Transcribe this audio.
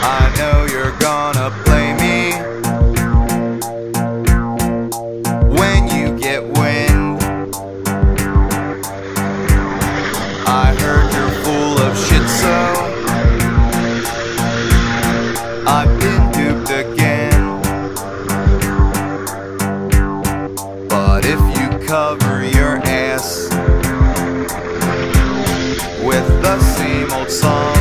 I know you're gonna blame me. When you get wind I heard you're full of shit so I've been duped again. But if you cover your ass With the same old song